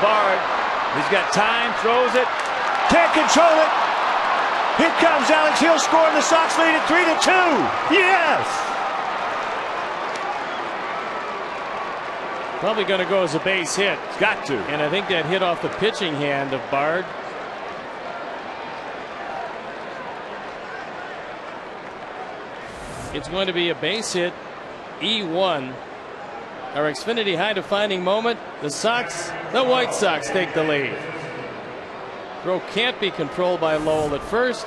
Bard. He's got time, throws it, can't control it. Here comes Alex Hill scoring the Sox lead at 3 to 2. Yes! Probably going to go as a base hit. It's got to. And I think that hit off the pitching hand of Bard. It's going to be a base hit. E1. Our Xfinity high defining moment. The Sox, the White Sox take the lead. Throw can't be controlled by Lowell at first.